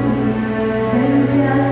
and just